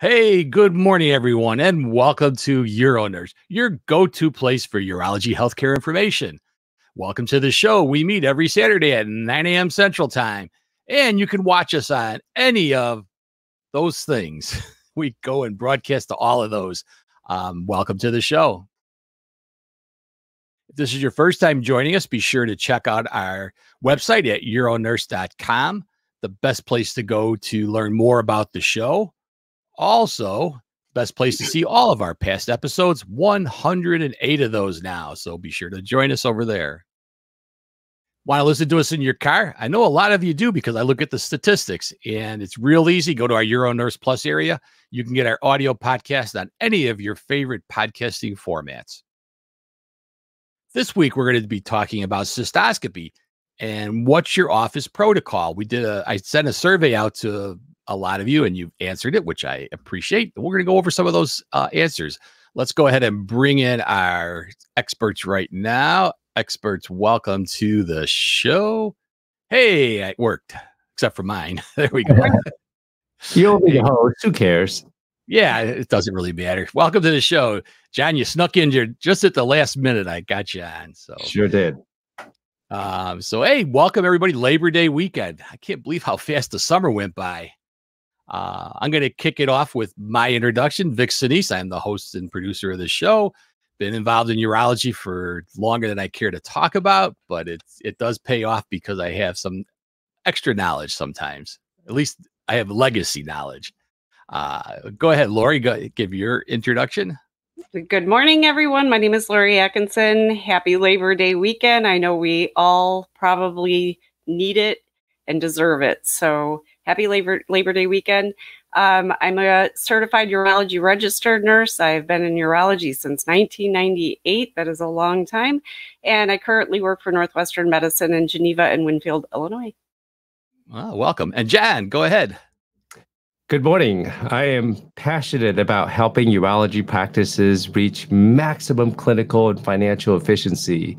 Hey, good morning, everyone, and welcome to UroNurse, your go to place for urology healthcare information. Welcome to the show. We meet every Saturday at 9 a.m. Central Time, and you can watch us on any of those things. We go and broadcast to all of those. Um, welcome to the show. If this is your first time joining us, be sure to check out our website at uronurse.com, the best place to go to learn more about the show. Also, best place to see all of our past episodes, 108 of those now. So be sure to join us over there. Want to listen to us in your car? I know a lot of you do because I look at the statistics and it's real easy. Go to our UroNurse Plus area. You can get our audio podcast on any of your favorite podcasting formats. This week, we're going to be talking about cystoscopy and what's your office protocol. We did a, I sent a survey out to a lot of you and you've answered it, which I appreciate. We're going to go over some of those uh, answers. Let's go ahead and bring in our experts right now. Experts, welcome to the show. Hey, it worked, except for mine. there we go. You'll be the host. Who cares? Yeah, it doesn't really matter. Welcome to the show, John. You snuck in here just at the last minute. I got you on. So sure did. Um, so hey, welcome everybody. Labor Day weekend. I can't believe how fast the summer went by. Uh, I'm going to kick it off with my introduction. Vic Senese. I'm the host and producer of the show. Been involved in urology for longer than I care to talk about, but it it does pay off because I have some extra knowledge sometimes. At least I have legacy knowledge. Uh, go ahead, Lori. Go, give your introduction. Good morning, everyone. My name is Lori Atkinson. Happy Labor Day weekend. I know we all probably need it and deserve it. So happy Labor Labor Day weekend. Um, I'm a certified urology registered nurse. I've been in urology since 1998. That is a long time. And I currently work for Northwestern Medicine in Geneva and Winfield, Illinois. Well, welcome. And Jan, go ahead. Good morning. I am passionate about helping urology practices reach maximum clinical and financial efficiency.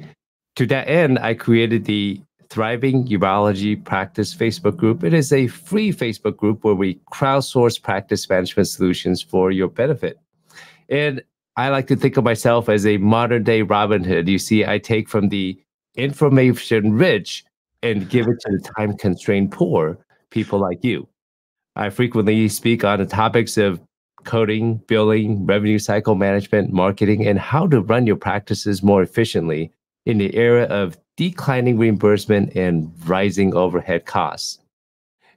To that end, I created the Thriving Urology Practice Facebook group. It is a free Facebook group where we crowdsource practice management solutions for your benefit. And I like to think of myself as a modern day Robin Hood. You see, I take from the information rich and give it to the time constrained poor, people like you. I frequently speak on the topics of coding, billing, revenue cycle management, marketing, and how to run your practices more efficiently in the era of declining reimbursement and rising overhead costs.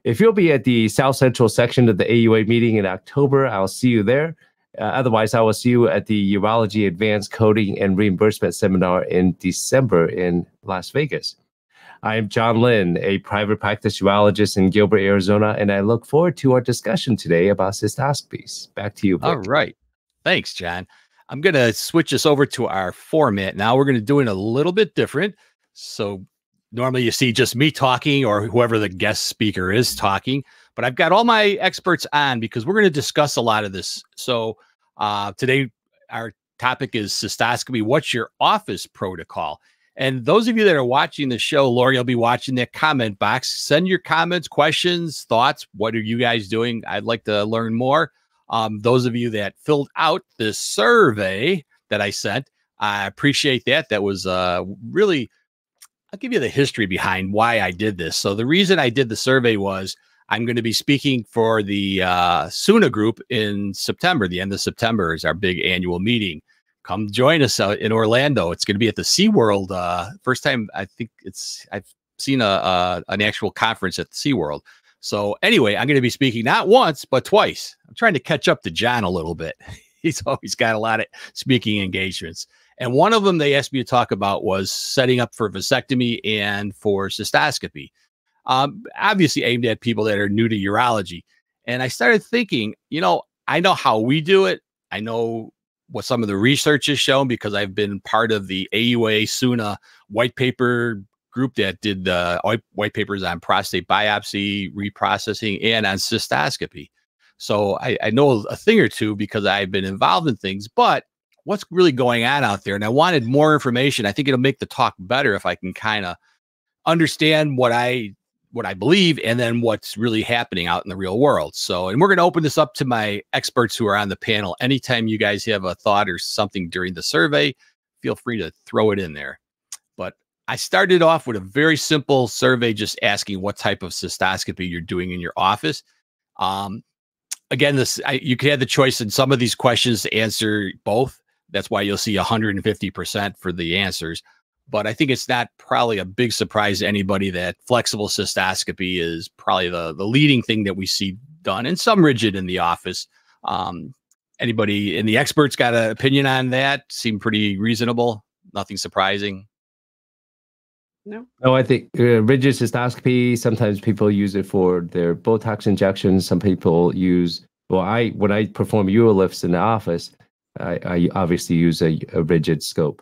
If you'll be at the South Central section of the AUA meeting in October, I'll see you there. Uh, otherwise, I will see you at the Urology Advanced Coding and Reimbursement Seminar in December in Las Vegas. I'm John Lynn, a private practice urologist in Gilbert, Arizona, and I look forward to our discussion today about cystoscopies. Back to you. Vic. All right. Thanks, John. I'm going to switch us over to our format. Now we're going to do it a little bit different. So normally you see just me talking or whoever the guest speaker is talking, but I've got all my experts on because we're going to discuss a lot of this. So uh, today our topic is cystoscopy. What's your office protocol? And those of you that are watching the show, Lori, will be watching that comment box. Send your comments, questions, thoughts. What are you guys doing? I'd like to learn more. Um, those of you that filled out this survey that I sent, I appreciate that. That was uh, really I'll give you the history behind why I did this. So the reason I did the survey was I'm going to be speaking for the uh, SUNA group in September. The end of September is our big annual meeting. Come join us out in Orlando. It's going to be at the SeaWorld. Uh, first time I think it's I've seen a, a an actual conference at the SeaWorld. So anyway, I'm going to be speaking not once but twice. I'm trying to catch up to John a little bit. He's always got a lot of speaking engagements. And one of them they asked me to talk about was setting up for vasectomy and for cystoscopy. Um, obviously aimed at people that are new to urology. And I started thinking, you know, I know how we do it. I know what some of the research has shown because I've been part of the AUA SUNA white paper group that did the white papers on prostate biopsy, reprocessing, and on cystoscopy. So I, I know a thing or two because I've been involved in things, but what's really going on out there. And I wanted more information. I think it'll make the talk better if I can kind of understand what I what I believe and then what's really happening out in the real world. So, and we're going to open this up to my experts who are on the panel. Anytime you guys have a thought or something during the survey, feel free to throw it in there. I started off with a very simple survey just asking what type of cystoscopy you're doing in your office. Um, again, this I, you can have the choice in some of these questions to answer both. That's why you'll see 150% for the answers but I think it's not probably a big surprise to anybody that flexible cystoscopy is probably the, the leading thing that we see done and some rigid in the office. Um, anybody in the experts got an opinion on that? Seem pretty reasonable. Nothing surprising. No. No, I think uh, rigid cystoscopy. Sometimes people use it for their Botox injections. Some people use. Well, I when I perform urolifts in the office, I, I obviously use a, a rigid scope.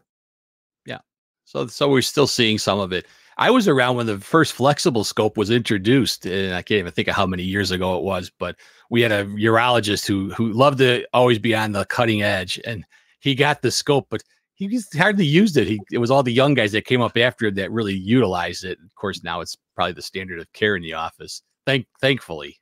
Yeah. So, so we're still seeing some of it. I was around when the first flexible scope was introduced, and I can't even think of how many years ago it was. But we had a urologist who who loved to always be on the cutting edge, and he got the scope, but he hardly used it. He it was all the young guys that came up after that really utilized it. Of course, now it's probably the standard of care in the office. Thank thankfully.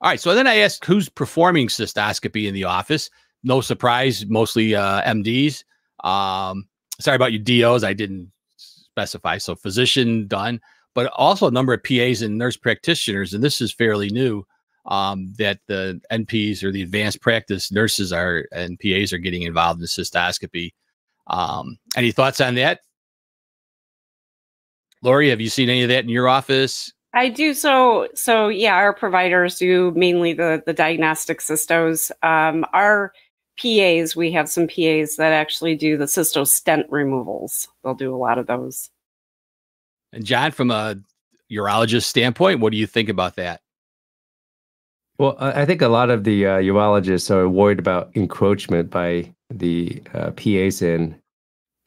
All right, so then I asked who's performing cystoscopy in the office. No surprise, mostly uh, MDs. Um, sorry about your DOs. I didn't specify. So physician done, but also a number of PAs and nurse practitioners. And this is fairly new um, that the NPs or the advanced practice nurses are and PAs are getting involved in cystoscopy. Um, any thoughts on that? Lori, have you seen any of that in your office? I do so. So yeah, our providers do mainly the the diagnostic cystos. Um, our PAs, we have some PAs that actually do the cysto stent removals. They'll do a lot of those. And John, from a urologist standpoint, what do you think about that? Well, I think a lot of the uh, urologists are worried about encroachment by the uh, PAs and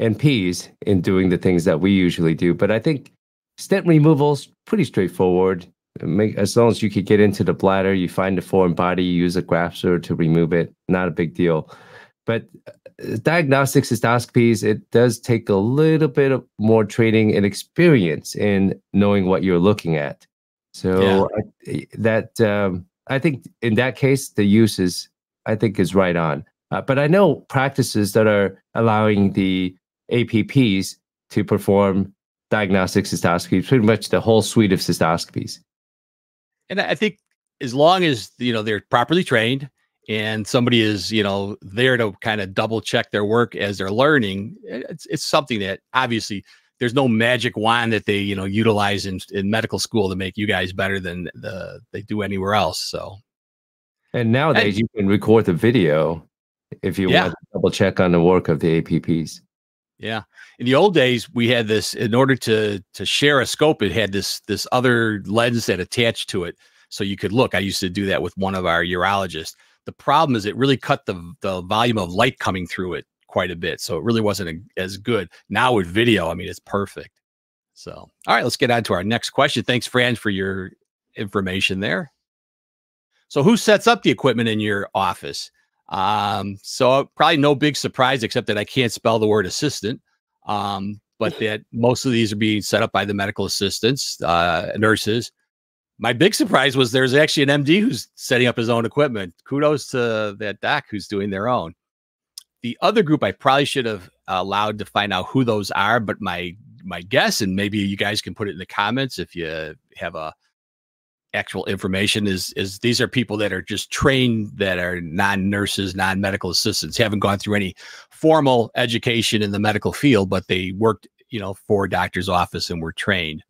NPs in doing the things that we usually do. But I think stent removals pretty straightforward. Make, as long as you could get into the bladder, you find the foreign body, you use a grasper to remove it. Not a big deal. But uh, diagnostic cystoscopies, it does take a little bit of more training and experience in knowing what you're looking at. So yeah. I, that um, I think in that case, the use is I think is right on. Uh, but I know practices that are allowing the APPs to perform diagnostic cystoscopies, pretty much the whole suite of cystoscopies. And I think as long as you know they're properly trained and somebody is you know there to kind of double check their work as they're learning, it's it's something that obviously there's no magic wand that they you know utilize in, in medical school to make you guys better than the they do anywhere else. So, and nowadays and, you can record the video if you yeah. want to double check on the work of the APPs. Yeah. In the old days, we had this in order to to share a scope, it had this this other lens that attached to it. So you could look. I used to do that with one of our urologists. The problem is it really cut the the volume of light coming through it quite a bit. So it really wasn't a, as good. Now with video, I mean, it's perfect. So, all right, let's get on to our next question. Thanks, Fran, for your information there. So, who sets up the equipment in your office? Um, so probably no big surprise except that I can't spell the word assistant. Um, but that most of these are being set up by the medical assistants, uh, nurses. My big surprise was there's actually an MD who's setting up his own equipment. Kudos to that doc who's doing their own. The other group I probably should have allowed to find out who those are, but my my guess, and maybe you guys can put it in the comments if you have a actual information is is these are people that are just trained that are non-nurses non-medical assistants haven't gone through any formal education in the medical field but they worked you know for a doctor's office and were trained.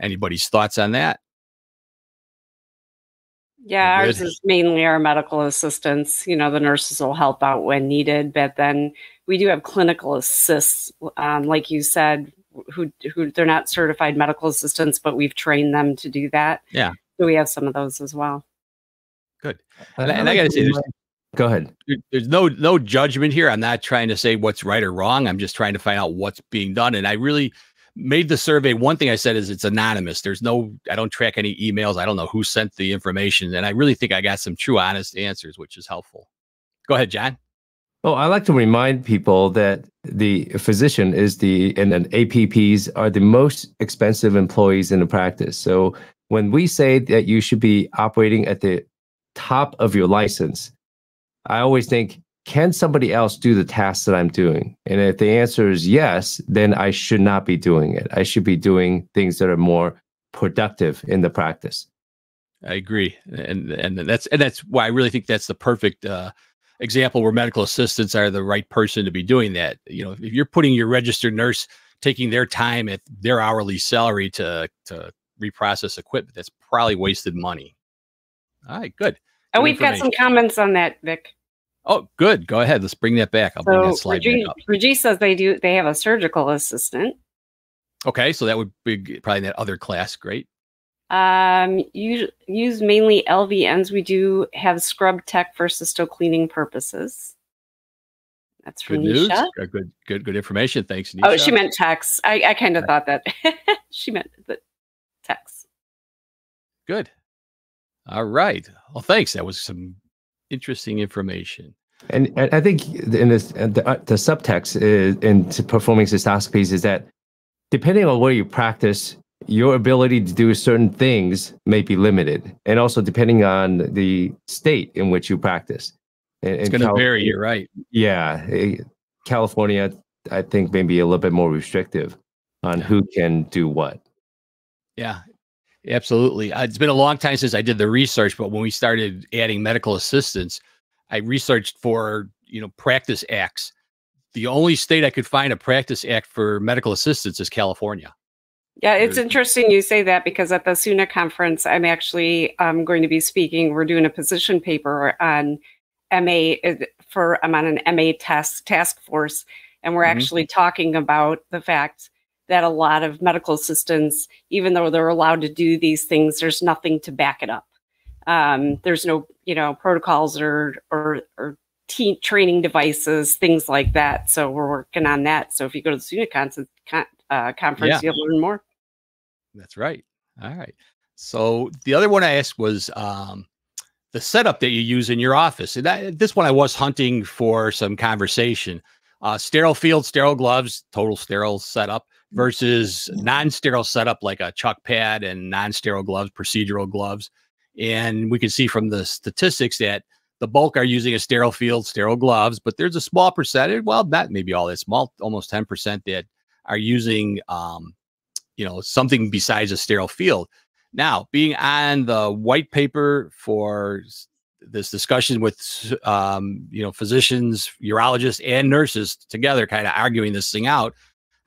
Anybody's thoughts on that yeah ours is mainly our medical assistants you know the nurses will help out when needed but then we do have clinical assists um, like you said who who they're not certified medical assistants, but we've trained them to do that. Yeah. So we have some of those as well. Good. And, and I got to say, there's, go ahead. There's no no judgment here. I'm not trying to say what's right or wrong. I'm just trying to find out what's being done. And I really made the survey. One thing I said is it's anonymous. There's no, I don't track any emails. I don't know who sent the information. And I really think I got some true, honest answers, which is helpful. Go ahead, John. Oh, I like to remind people that the physician is the and then APPs are the most expensive employees in the practice. So when we say that you should be operating at the top of your license, I always think, can somebody else do the tasks that I'm doing? And if the answer is yes, then I should not be doing it. I should be doing things that are more productive in the practice. I agree, and and that's and that's why I really think that's the perfect uh, example where medical assistants are the right person to be doing that. You know, if you're putting your registered nurse taking their time at their hourly salary to to reprocess equipment, that's probably wasted money. All right, good. And we've got some comments on that, Vic. Oh, good. Go ahead. Let's bring that back. I'll so bring that slide Raji, back up. Raji says they do. They have a surgical assistant. Okay, so that would be probably in that other class. Great. Um, use, use mainly LVNs. We do have scrub tech for cysto cleaning purposes. That's from good Nisha. news. Good, good, good information. Thanks, Nisha. Oh, she meant text. I, I kind of thought that she meant the text. Good. All right. Well, thanks. That was some interesting information. And, and I think in this the, uh, the subtext is, in performing cystoscopies is that depending on where you practice, your ability to do certain things may be limited, and also depending on the state in which you practice. In, it's going to vary. You're right. Yeah, eh, California, I think, may be a little bit more restrictive on who can do what. Yeah, absolutely. Uh, it's been a long time since I did the research, but when we started adding medical assistants, I researched for you know practice acts. The only state I could find a practice act for medical assistants is California. Yeah, it's interesting you say that because at the SUNA conference, I'm actually um, going to be speaking. We're doing a position paper on MA uh, for I'm on an MA task task force, and we're mm-hmm. actually talking about the fact that a lot of medical assistants, even though they're allowed to do these things, there's nothing to back it up. Um, there's no, you know, protocols or or or training devices, things like that. So we're working on that. So if you go to the SUNA con- uh, conference, yeah. you'll learn more. That's right. All right. So the other one I asked was um, the setup that you use in your office. And that, this one I was hunting for some conversation. Uh, sterile field, sterile gloves, total sterile setup versus non-sterile setup like a chuck pad and non-sterile gloves, procedural gloves. And we can see from the statistics that the bulk are using a sterile field, sterile gloves, but there's a small percentage, well, not maybe all that small, almost 10% that are using um, you know something besides a sterile field. Now, being on the white paper for this discussion with um, you know physicians, urologists, and nurses together, kind of arguing this thing out,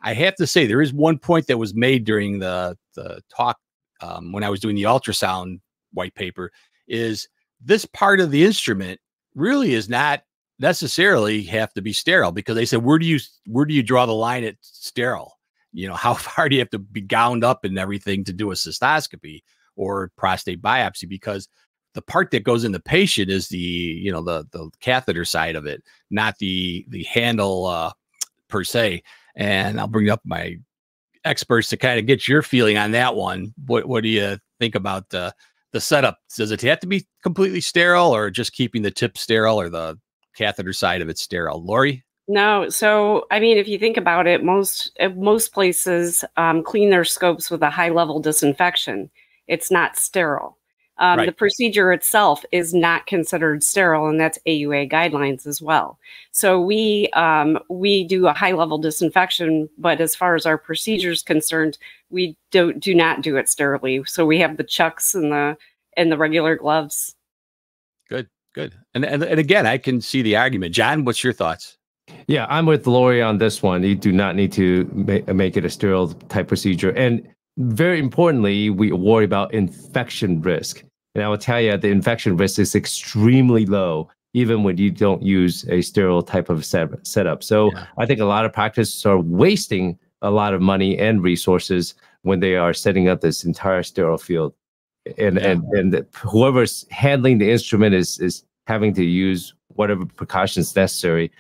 I have to say there is one point that was made during the the talk um, when I was doing the ultrasound white paper is this part of the instrument really is not necessarily have to be sterile because they said where do you where do you draw the line at sterile you know, how far do you have to be gowned up and everything to do a cystoscopy or prostate biopsy? Because the part that goes in the patient is the, you know, the the catheter side of it, not the the handle uh, per se. And I'll bring up my experts to kind of get your feeling on that one. What what do you think about the the setup? Does it have to be completely sterile, or just keeping the tip sterile, or the catheter side of it sterile? Lori? No, so I mean, if you think about it, most uh, most places um, clean their scopes with a high level disinfection. It's not sterile. Um, right. The procedure itself is not considered sterile, and that's AUA guidelines as well. So we um, we do a high level disinfection, but as far as our procedure is concerned, we do do not do it sterilely. So we have the chucks and the and the regular gloves. Good, good. And and, and again, I can see the argument. John, what's your thoughts? Yeah, I'm with Lori on this one. You do not need to ma- make it a sterile type procedure. And very importantly, we worry about infection risk. And I will tell you, the infection risk is extremely low, even when you don't use a sterile type of set- setup. So yeah. I think a lot of practices are wasting a lot of money and resources when they are setting up this entire sterile field. And yeah. and and whoever's handling the instrument is is having to use whatever precautions necessary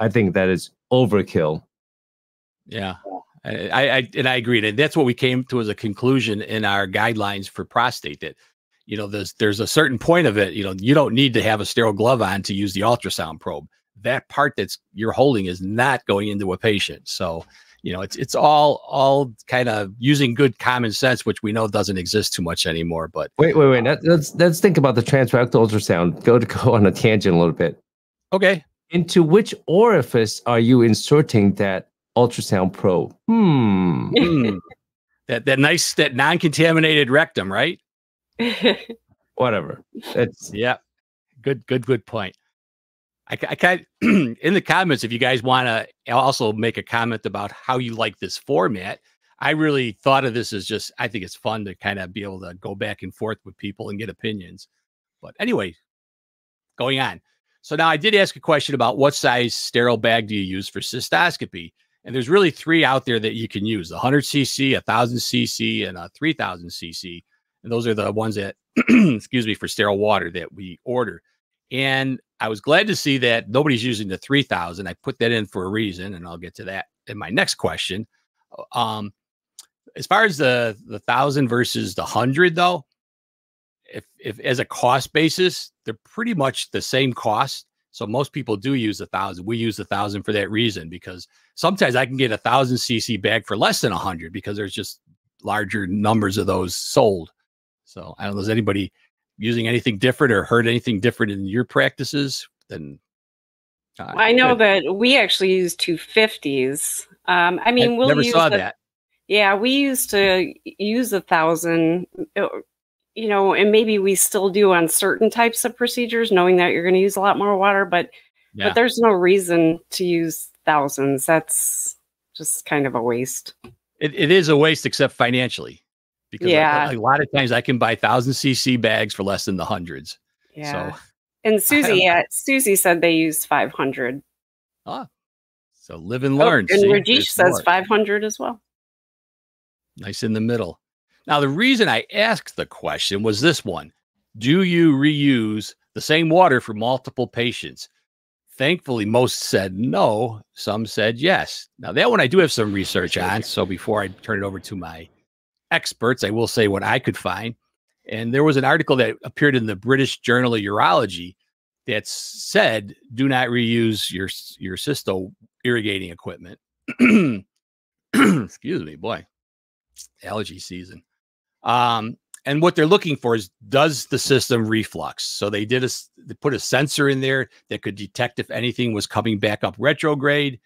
I think that is overkill. Yeah. I, I and I agree. And that's what we came to as a conclusion in our guidelines for prostate that you know there's there's a certain point of it, you know, you don't need to have a sterile glove on to use the ultrasound probe. that part that's you're holding is not going into a patient. So, you know, it's it's all all kind of using good common sense, which we know doesn't exist too much anymore. But wait, wait, wait. Uh, let's let's think about the transrectal ultrasound. Go to go on a tangent a little bit. Okay. Into which orifice are you inserting that ultrasound probe? Hmm. that that nice that non-contaminated rectum, right? Whatever. It's yeah. Good, good, good point. I, I kind in the comments if you guys want to also make a comment about how you like this format. I really thought of this as just I think it's fun to kind of be able to go back and forth with people and get opinions. But anyway, going on. So now I did ask a question about what size sterile bag do you use for cystoscopy? And there's really three out there that you can use: the 100 cc, 1000 cc, and a 3000 cc. And those are the ones that, excuse me, for sterile water that we order. And I was glad to see that nobody's using the 3000. I put that in for a reason, and I'll get to that in my next question. Uh, um, as far as the the thousand versus the hundred, though, if if as a cost basis, they're pretty much the same cost. So most people do use a thousand. We use a thousand for that reason because sometimes I can get a thousand cc bag for less than a hundred because there's just larger numbers of those sold. So I don't know. Is anybody using anything different or heard anything different in your practices? Then uh, I know good. that we actually use 250s. Um, I mean, I we'll never use saw the, that. Yeah, we used to use a thousand. Uh, you know, and maybe we still do on certain types of procedures, knowing that you're going to use a lot more water. But yeah. but there's no reason to use thousands. That's just kind of a waste. It, it is a waste, except financially because yeah. a, a lot of times I can buy thousand cc bags for less than the hundreds. Yeah. So, and Susie, yeah, Susie said they use 500. Ah, so live and learn. Oh, and See, Rajesh says 500 as well. Nice in the middle. Now, the reason I asked the question was this one Do you reuse the same water for multiple patients? Thankfully, most said no. Some said yes. Now, that one I do have some research on. So before I turn it over to my experts. I will say what I could find. And there was an article that appeared in the British Journal of Urology that said, do not reuse your, your cysto irrigating equipment. Excuse me, boy, allergy season. Um, and what they're looking for is does the system reflux? So they did a they put a sensor in there that could detect if anything was coming back up retrograde.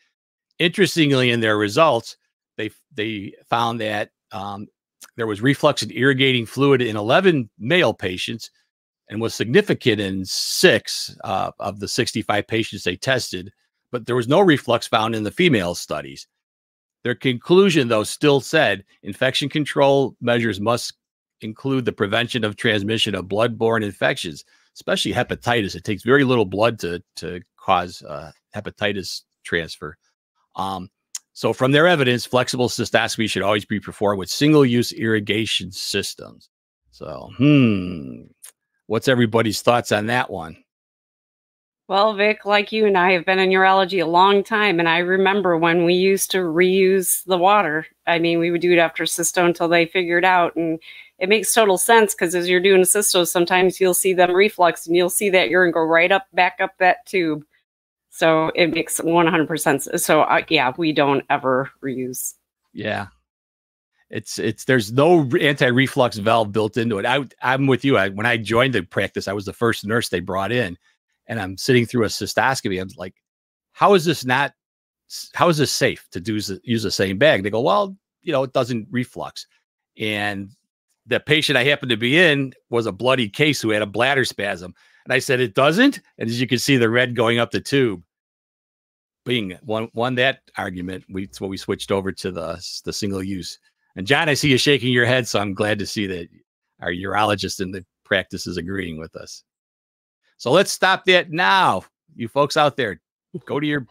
Interestingly, in their results, they they found that um, there was reflux and irrigating fluid in 11 male patients and was significant in six uh, of the 65 patients they tested, but there was no reflux found in the female studies. Their conclusion, though, still said infection control measures must include the prevention of transmission of blood-borne infections, especially hepatitis. It takes very little blood to to cause uh, hepatitis transfer. Um, so, from their evidence, flexible cystoscopy should always be performed with single use irrigation systems. So, hmm, what's everybody's thoughts on that one? Well, Vic, like you and I have been in urology a long time, and I remember when we used to reuse the water. I mean, we would do it after cysto until they figured out, and it makes total sense because as you're doing a cysto, sometimes you'll see them reflux, and you'll see that urine go right up, back up that tube. So it makes 100%. So uh, yeah, we don't ever reuse. Yeah. It's it's there's no anti-reflux valve built into it. I I'm with you. I, when I joined the practice, I was the first nurse they brought in, and I'm sitting through a cystoscopy. I'm like, how is this not? How is this safe to do use the same bag? They go, well, you know, it doesn't reflux. And the patient I happened to be in was a bloody case who had a bladder spasm. And I said, it doesn't. And as you can see, the red going up the tube. Being one won that argument, we so we switched over to the the single use. And John, I see you shaking your head, so I'm glad to see that our urologist in the practice is agreeing with us. So let's stop that now. You folks out there, go to your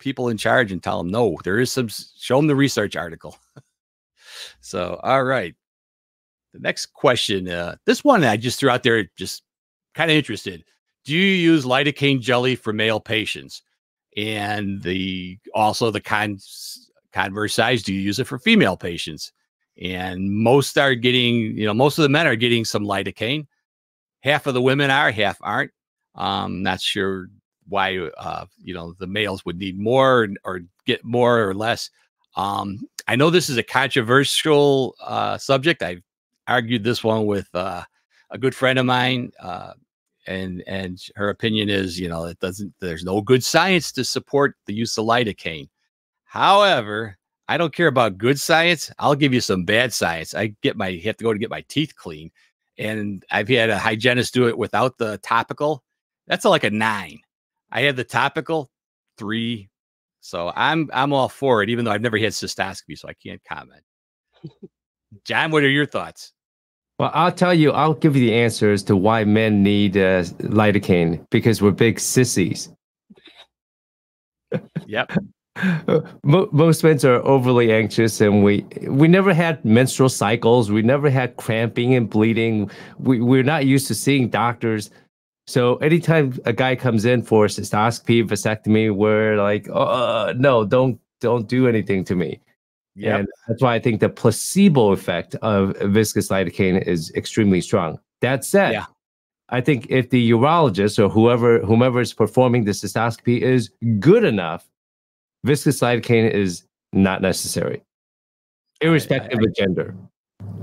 people in charge and tell them no. There is some. Show them the research article. so, all right. The next question. Uh, this one I just threw out there, just kind of interested. Do you use lidocaine jelly for male patients? And the also the con, converse size, do you use it for female patients? And most are getting, you know, most of the men are getting some lidocaine. Half of the women are, half aren't. Um, not sure why uh, you know the males would need more or get more or less. Um, I know this is a controversial uh, subject. I've argued this one with uh, a good friend of mine, uh, and and her opinion is, you know, it doesn't. There's no good science to support the use of lidocaine. However, I don't care about good science. I'll give you some bad science. I get my have to go to get my teeth clean, and I've had a hygienist do it without the topical. That's like a nine. I had the topical three. So I'm I'm all for it, even though I've never had cystoscopy, so I can't comment. John, what are your thoughts? Well, I'll tell you, I'll give you the answer as to why men need uh, lidocaine because we're big sissies. Yep. Most men are overly anxious, and we we never had menstrual cycles. We never had cramping and bleeding. We we're not used to seeing doctors. So anytime a guy comes in for a cystoscopy, vasectomy, we're like, oh no, don't don't do anything to me. Yeah, and that's why I think the placebo effect of viscous lidocaine is extremely strong. That said, yeah. I think if the urologist or whoever whomever is performing the cystoscopy is good enough, viscous lidocaine is not necessary, irrespective I, I, of gender.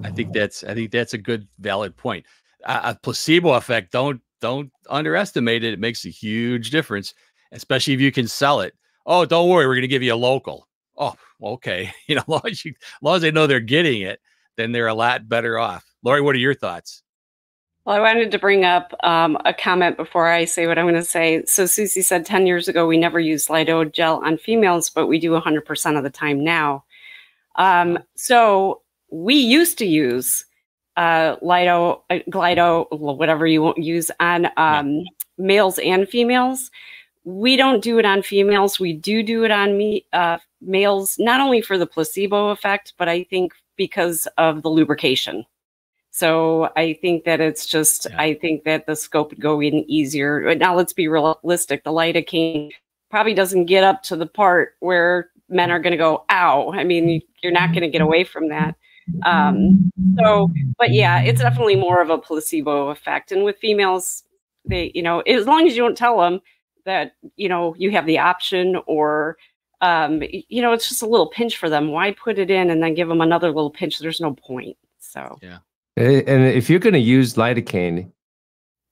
I think that's I think that's a good valid point. Uh, a placebo effect don't don't underestimate it. It makes a huge difference, especially if you can sell it. Oh, don't worry, we're going to give you a local. Oh, okay. You know, as long as, you, as long as they know they're getting it, then they're a lot better off. Lori, what are your thoughts? Well, I wanted to bring up um, a comment before I say what I'm going to say. So, Susie said 10 years ago we never used Lido gel on females, but we do 100% of the time now. Um, so, we used to use uh, Lido, uh, Glydo, whatever you want use on um, yeah. males and females. We don't do it on females. We do do it on me, uh, males, not only for the placebo effect, but I think because of the lubrication. So I think that it's just, yeah. I think that the scope would go in easier. Now let's be realistic. The lidocaine probably doesn't get up to the part where men are going to go, ow. I mean, you're not going to get away from that. Um, so, but yeah, it's definitely more of a placebo effect. And with females, they, you know, as long as you don't tell them that, you know, you have the option or, um, you know, it's just a little pinch for them. Why put it in and then give them another little pinch? There's no point. So, yeah. And if you're going to use lidocaine,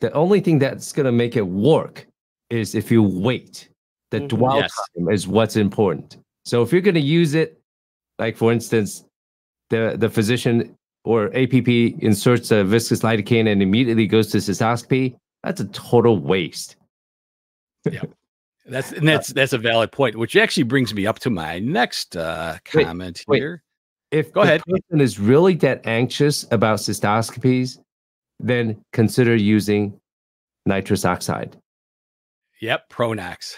the only thing that's going to make it work is if you wait. The mm-hmm. dwell yes. time is what's important. So if you're going to use it, like for instance, the the physician or APP inserts a viscous lidocaine and immediately goes to cystoscopy, that's a total waste. yeah. That's and that's that's a valid point, which actually brings me up to my next uh, comment wait, here. If go ahead, person is really that anxious about cystoscopies, then consider using nitrous oxide. Yep, Pro-Nox.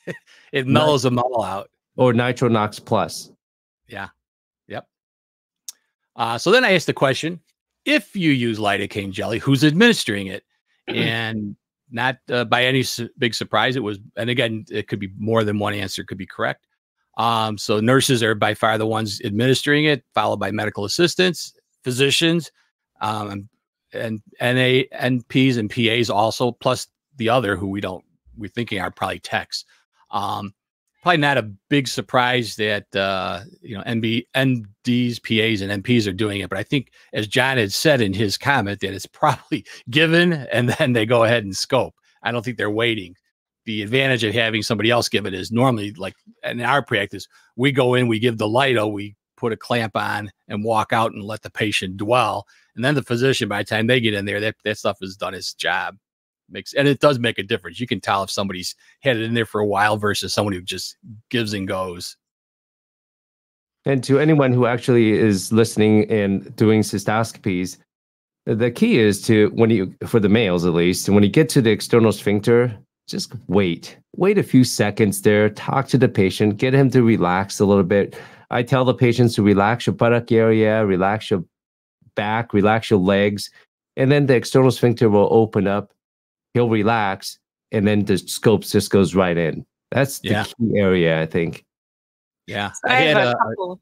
it mellows them all out. Or Nitronox Plus. Yeah. Uh, so then I asked the question if you use lidocaine jelly, who's administering it? and not uh, by any su- big surprise, it was, and again, it could be more than one answer, could be correct. Um, so nurses are by far the ones administering it, followed by medical assistants, physicians, um, and NA, NPs and PAs also, plus the other who we don't, we're thinking are probably techs. Um, probably not a big surprise that uh, you know NB, NDs, PAs, and NPs are doing it. But I think, as John had said in his comment, that it's probably given and then they go ahead and scope. I don't think they're waiting. The advantage of having somebody else give it is normally like in our practice, we go in, we give the lido, oh, we put a clamp on and walk out and let the patient dwell. And then the physician, by the time they get in there, that, that stuff has done its job makes and it does make a difference. You can tell if somebody's had it in there for a while versus someone who just gives and goes. And to anyone who actually is listening and doing cystoscopies, the key is to when you for the males at least, when you get to the external sphincter, just wait. Wait a few seconds there, talk to the patient, get him to relax a little bit. I tell the patients to relax your buttock area, relax your back, relax your legs, and then the external sphincter will open up he'll relax, and then the scope just goes right in. That's the yeah. key area, I think. Yeah, I, I had a uh, couple.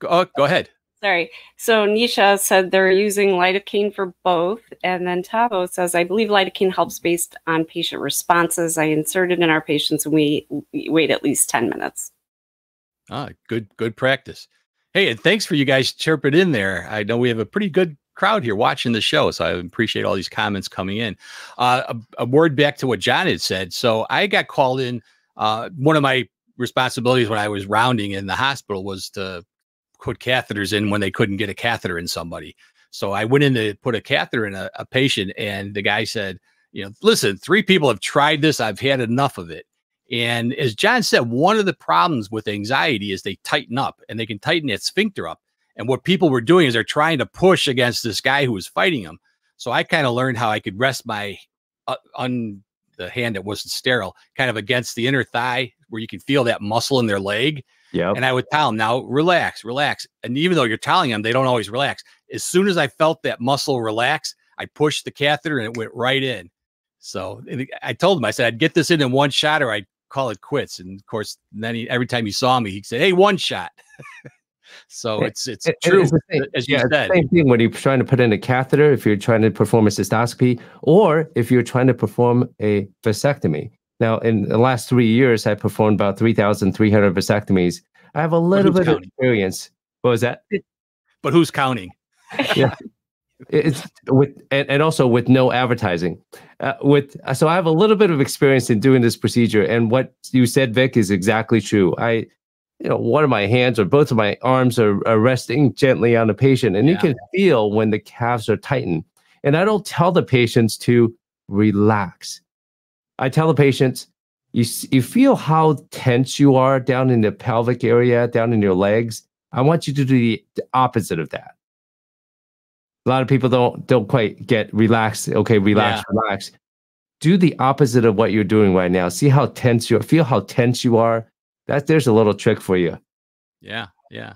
Go, oh, go ahead. Sorry. So Nisha said they're using lidocaine for both. And then Tavo says, I believe lidocaine helps based on patient responses. I insert it in our patients and we wait at least 10 minutes. Ah, good, good practice. Hey, and thanks for you guys chirping in there. I know we have a pretty good crowd here watching the show, so I appreciate all these comments coming in. Uh, a, a, word back to what John had said. So I got called in. Uh, one of my responsibilities when I was rounding in the hospital was to put catheters in when they couldn't get a catheter in somebody. So I went in to put a catheter in a, a patient, and the guy said, "You know, listen, three people have tried this. I've had enough of it." And as John said, one of the problems with anxiety is they tighten up and they can tighten that sphincter up. And what people were doing is they're trying to push against this guy who was fighting them. So I kind of learned how I could rest my uh, on the hand that wasn't sterile, kind of against the inner thigh where you can feel that muscle in their leg. Yeah. And I would tell them, now relax, relax. And even though you're telling them, they don't always relax. As soon as I felt that muscle relax, I pushed the catheter and it went right in. So I told him, I said, I'd get this in in one shot or I'd call it quits. And of course, then he, every time he saw me, he said, Hey, one shot. so it's, it's it, true. It's as you yeah, said. Same thing when you're trying to put in a catheter, if you're trying to perform a cystoscopy, or if you're trying to perform a vasectomy. Now, in the last three years, I performed about 3,300 vasectomies. I have a little bit counting? of experience. What was that? But who's counting? yeah. It's with and, and also with no advertising. Uh, with so I have a little bit of experience in doing this procedure, and what you said, Vic, is exactly true. I, you know, one of my hands or both of my arms are, are resting gently on the patient, and yeah. you can feel when the calves are tightened. And I don't tell the patients to relax. I tell the patients, you, you feel how tense you are down in the pelvic area, down in your legs. I want you to do the, opposite of that. A lot of people don't don't quite get relaxed. Okay, relax, yeah. relax. Do the opposite of what you're doing right now. See how tense you are. Feel how tense you are. That there's a little trick for you. Yeah, yeah.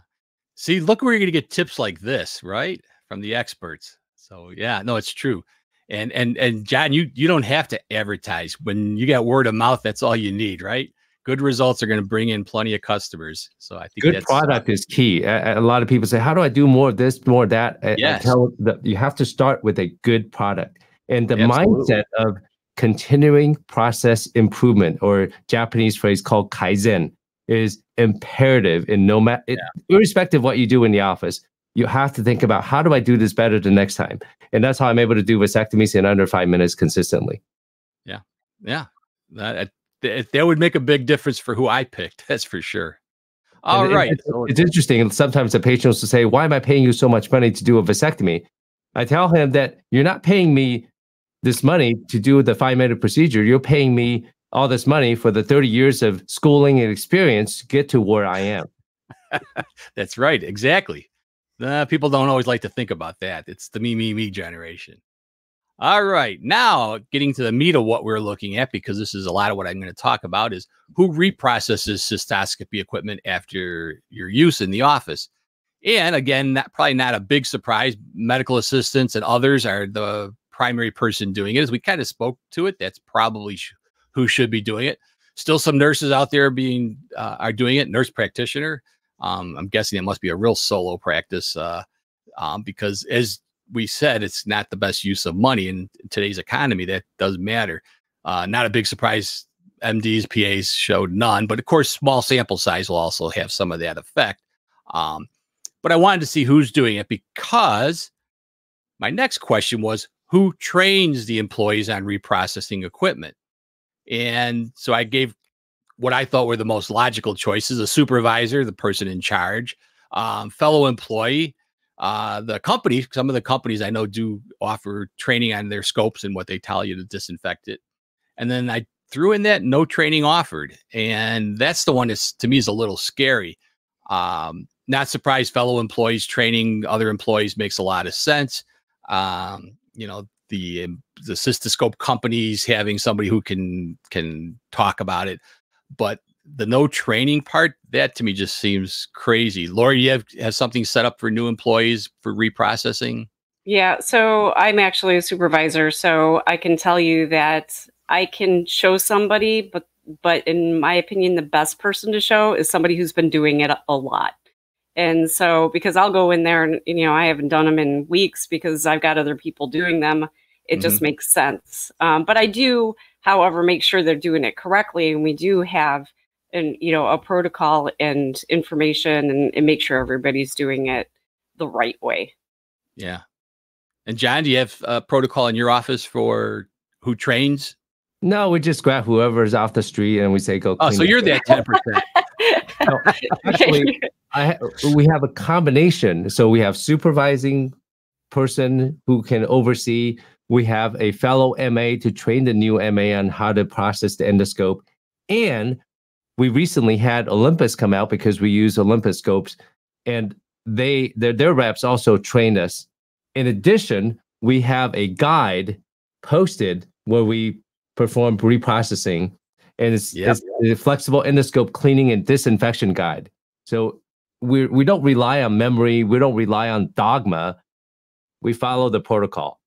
See, look where you're going to get tips like this, right, from the experts. So yeah, no, it's true and and and John, you you don't have to advertise when you got word of mouth. That's all you need, right? Good results are going to bring in plenty of customers. So I think good product is key. A, a, lot of people say, "How do I do more of this, more of that?" Yes. I tell that you have to start with a good product and the Absolutely. mindset of continuing process improvement, or Japanese phrase called kaizen, is imperative in no matter, yeah. irrespective of what you do in the office you have to think about how do I do this better the next time? And that's how I'm able to do vasectomies in under five minutes consistently. Yeah. Yeah. That, that would make a big difference for who I picked. That's for sure. All and, right. It's, it's, interesting. Sometimes the patient will say, Why am I paying you so much money to do a vasectomy? I tell him that you're not paying me this money to do the five minute procedure. You're paying me all this money for the 30 years of schooling and experience to get to where I am. That's right. Exactly. Uh, people don't always like to think about that. It's the me, me, me generation. All right. Now, getting to the meat of what we're looking at, because this is a lot of what I'm going to talk about, is who reprocesses cystoscopy equipment after your use in the office. And again, that probably not a big surprise. Medical assistants and others are the primary person doing it. As we kind of spoke to it, that's probably sh- who should be doing it. Still, some nurses out there being uh, are doing it. Nurse practitioner, um, I'm guessing it must be a real solo practice uh, um, because, as we said, it's not the best use of money in today's economy. That does matter. Uh, not a big surprise. MDs, PAs showed none, but of course, small sample size will also have some of that effect. Um, but I wanted to see who's doing it because my next question was who trains the employees on reprocessing equipment? And so I gave what I thought were the most logical choices: a supervisor, the person in charge, um, fellow employee, uh, the company. Some of the companies I know do offer training on their scopes and what they tell you to disinfect it. And then I threw in that no training offered, and that's the one that's to me is a little scary. Um, not surprised, fellow employees training other employees makes a lot of sense. Um, you know, the the cystoscope companies having somebody who can can talk about it but the no training part, that to me just seems crazy. Lori, you have, have something set up for new employees for reprocessing? Yeah, so I'm actually a supervisor, so I can tell you that I can show somebody, but but in my opinion, the best person to show is somebody who's been doing it a lot. And so, because I'll go in there and, you know, I haven't done them in weeks because I've got other people doing them, it mm-hmm. just makes sense. Um, but I do, however, make sure they're doing it correctly. And we do have, and you know, a protocol and information and, and make sure everybody's doing it the right way. Yeah. And John, do you have a protocol in your office for who trains? No, we just grab whoever's off the street and we say go. Oh, so you're that ten percent. no, actually, I we have a combination. So we have supervising person who can oversee. We have a fellow MA to train the new MA on how to process the endoscope, and we recently had Olympus come out because we use Olympus scopes, and they their their reps also trained us. In addition, we have a guide posted where we perform reprocessing, and it's, yep. it's a flexible endoscope cleaning and disinfection guide. So we we don't rely on memory, we don't rely on dogma. We follow the protocol.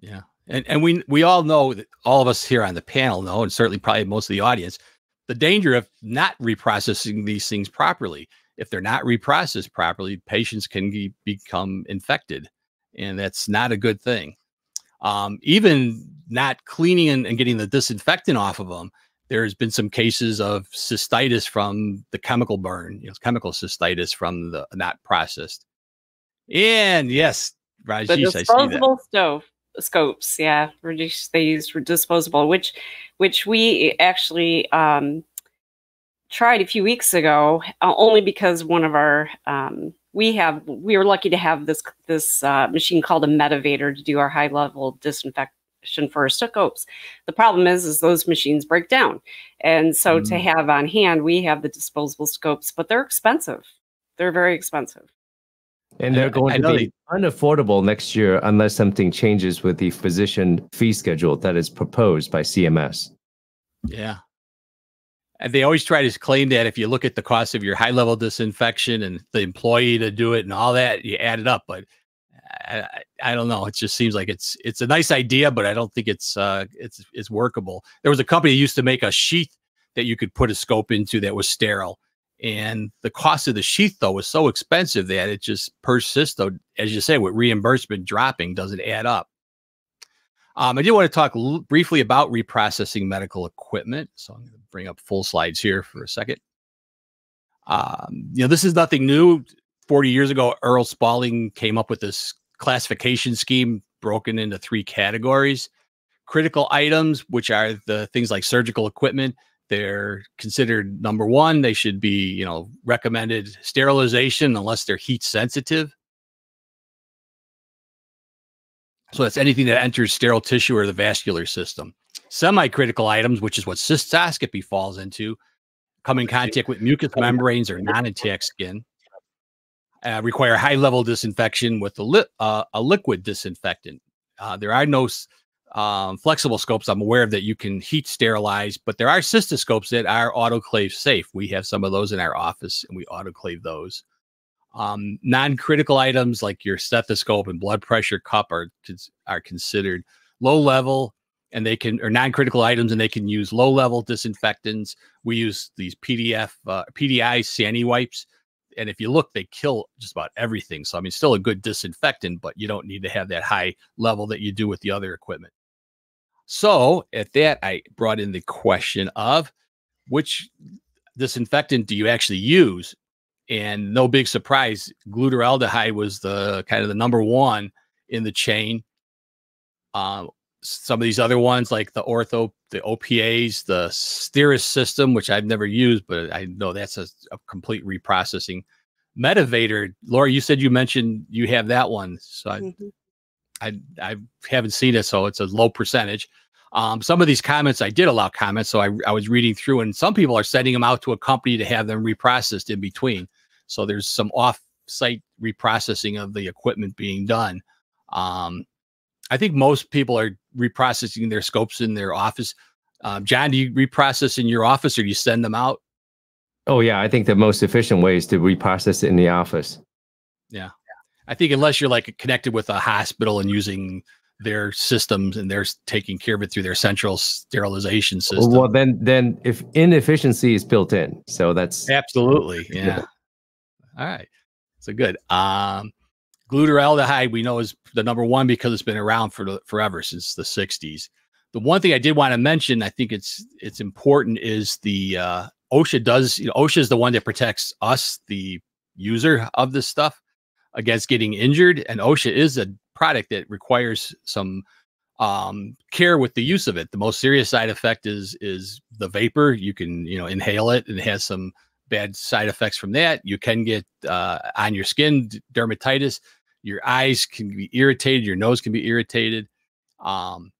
Yeah. And and we we all know that all of us here on the panel know, and certainly probably most of the audience, the danger of not reprocessing these things properly if they're not reprocessed properly, patients can be, become infected, and that's not a good thing. Um, even not cleaning and, and, getting the disinfectant off of them, there's been some cases of cystitis from the chemical burn, you know, chemical cystitis from the not processed. And yes, Rajesh, the disposable stove scopes, yeah, reduce they use disposable, which which we actually um, tried a few weeks ago, uh, only because one of our um, we have we were lucky to have this this uh, machine called a Medivator to do our high level disinfection for our scopes. The problem is, is those machines break down, and so mm. to have on hand, we have the disposable scopes, but they're expensive. They're very expensive. And they're going I, I to be unaffordable next year unless something changes with the physician fee schedule that is proposed by CMS. Yeah, and they always try to claim that if you look at the cost of your high level disinfection and the employee to do it and all that, you add it up. But I, I, don't know. It just seems like it's it's a nice idea, but I don't think it's uh it's it's workable. There was a company that used to make a sheath that you could put a scope into that was sterile. And the cost of the sheath though was so expensive that it just persists though, as you say, with reimbursement dropping, doesn't add up. Um, I did want to talk briefly about reprocessing medical equipment. So I'm going to bring up full slides here for a second. Um, you know, this is nothing new. 40 years ago, Earl Spaulding came up with this classification scheme broken into three categories. Critical items, which are the things like surgical equipment, they're considered number one. They should be, you know, recommended sterilization unless they're heat sensitive. So that's anything that enters sterile tissue or the vascular system. Semi-critical items, which is what cystoscopy falls into, come in contact with mucous membranes or non-intact skin. Uh, require high-level disinfection with a, li- uh, a liquid disinfectant. Uh, there are no um, flexible scopes I'm aware of that you can heat sterilize, but there are cystoscopes that are autoclave safe. We have some of those in our office, and we autoclave those. Um, non-critical items like your stethoscope and blood pressure cup are are considered low level and they can or non-critical items and they can use low level disinfectants we use these pdf uh, pdi sani wipes and if you look they kill just about everything so i mean still a good disinfectant but you don't need to have that high level that you do with the other equipment so at that i brought in the question of which disinfectant do you actually use and no big surprise glutaraldehyde was the kind of the number one in the chain uh, some of these other ones like the ortho, the OPAs, the Steris system, which I've never used, but I know that's a, a complete reprocessing. Medivator, Laura, you said you mentioned you have that one, so mm-hmm. I, I I haven't seen it, so it's a low percentage. Um, some of these comments I did allow comments, so I, I was reading through, and some people are sending them out to a company to have them reprocessed in between. So there's some off-site reprocessing of the equipment being done. Um, I think most people are reprocessing their scopes in their office. Um, John, do you reprocess in your office or do you send them out? Oh yeah, I think the most efficient way is to reprocess it in the office. Yeah, I think unless you're like connected with a hospital and using their systems and they're taking care of it through their central sterilization system. Well, then, then if inefficiency is built in, so that's absolutely yeah. yeah. All right. So good. Um, glutaraldehyde we know is the number one because it's been around for the, forever since the 60s. The one thing I did want to mention, I think it's it's important, is the uh, OSHA does. You know, OSHA is the one that protects us, the user of this stuff, against getting injured, and OSHA is a product that requires some um, care with the use of it. The most serious side effect is is the vapor. You can you know inhale it, and it has some bad side effects from that. You can get uh, on your skin dermatitis. Your eyes can be irritated. Your nose can be irritated. Um,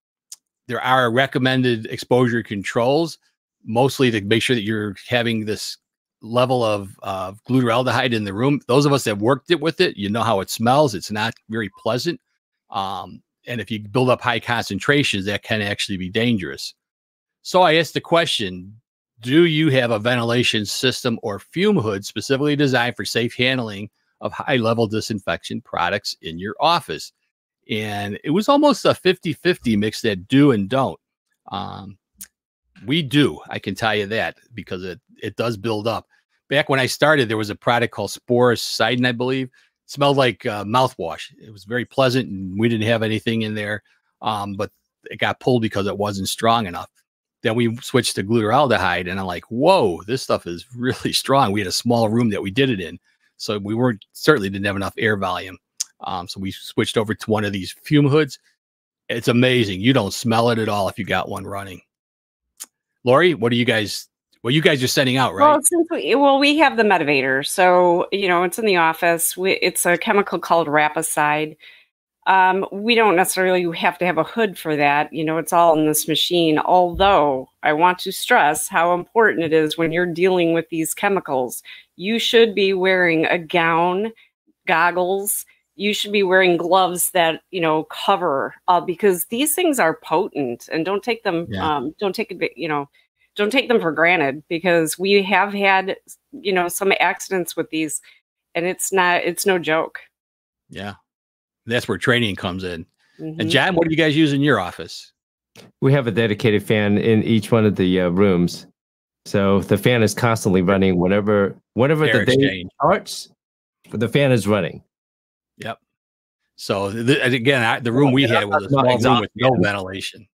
there are recommended exposure controls, mostly to make sure that you're having this level of uh, glutaraldehyde in the room. Those of us that worked it with it, you know how it smells. It's not very pleasant. Um, and if you build up high concentrations, that can actually be dangerous. So I asked the question Do you have a ventilation system or fume hood specifically designed for safe handling of high level disinfection products in your office? And it was almost a 50 50 mix that do and don't. Um, we do, I can tell you that because it, it does build up. Back when I started, there was a product called Sporicidin, I believe It smelled like uh, mouthwash. It was very pleasant, and we didn't have anything in there. Um, but it got pulled because it wasn't strong enough. Then we switched to glutaraldehyde, and I'm like, whoa, this stuff is really strong. We had a small room that we did it in, so we weren't certainly didn't have enough air volume. Um, so we switched over to one of these fume hoods. It's amazing. You don't smell it at all if you got one running. Lori, what are you guys well, you guys are sending out, right? Well, since we well, we have the Medivator, so you know it's in the office. We, it's a chemical called Rapicide. Um, we don't necessarily have to have a hood for that. You know, it's all in this machine. Although I want to stress how important it is when you're dealing with these chemicals. You should be wearing a gown, goggles. You should be wearing gloves that you know cover uh, because these things are potent. And don't take them. Yeah. Um, don't take it. You know don't take them for granted because we have had you know some accidents with these and it's not it's no joke yeah that's where training comes in mm-hmm. and john what do you guys use in your office we have a dedicated fan in each one of the uh, rooms so the fan is constantly running whenever whenever Air the exchange. day starts the fan is running yep so the, again I, the room we had was a small room with no ventilation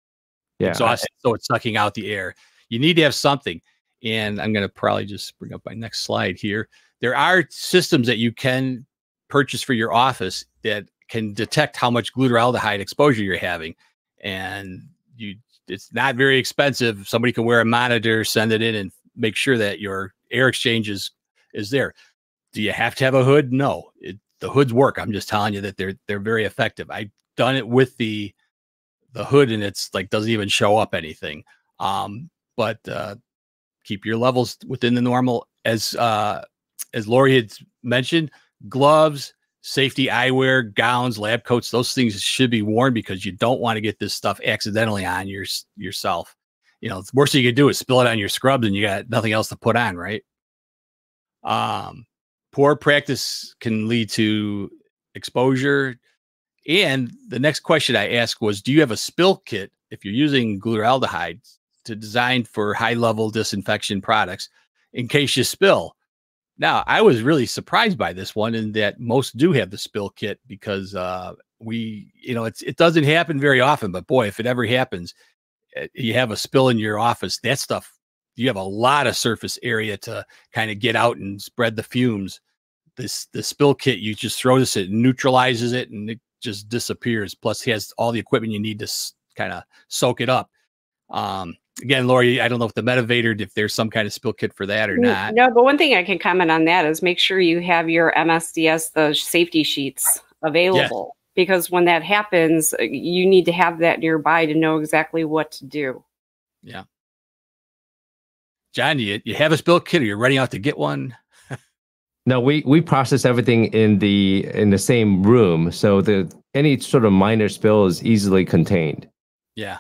yeah so, I, so it's sucking out the air you need to have something. And I'm going to probably just bring up my next slide here. There are systems that you can purchase for your office that can detect how much glutaraldehyde exposure you're having. And you it's not very expensive. Somebody can wear a monitor, send it in, and make sure that your air exchange is, is there. Do you have to have a hood? No. It, the hoods work. I'm just telling you that they're they're very effective. I've done it with the the hood and it's like doesn't even show up anything. Um, but uh, keep your levels within the normal. As uh, as Lori had mentioned, gloves, safety eyewear, gowns, lab coats, those things should be worn because you don't want to get this stuff accidentally on your yourself. You know, the worst thing you can do is spill it on your scrubs and you got nothing else to put on, right? Um, poor practice can lead to exposure. And the next question I asked was, do you have a spill kit if you're using glutaraldehyde to design for high level disinfection products in case you spill. Now, I was really surprised by this one in that most do have the spill kit because uh, we, you know, it's it doesn't happen very often, but boy, if it ever happens, eh, you have a spill in your office, that stuff, you have a lot of surface area to kind of get out and spread the fumes. This the spill kit, you just throw this, it neutralizes it, and it just disappears. Plus, he has all the equipment you need to kind of soak it up. Um, again, Lori, I don't know if the Medivator, if there's some kind of spill kit for that or not. No, but one thing I can comment on that is make sure you have your MSDS, the safety sheets available. Because when that happens, uh, you need to have that nearby to know exactly what to do. Yeah. John, you, you have a spill kit or you're running out to get one? no, we we process everything in the in the same room. So the any sort of minor spill is easily contained. Yeah.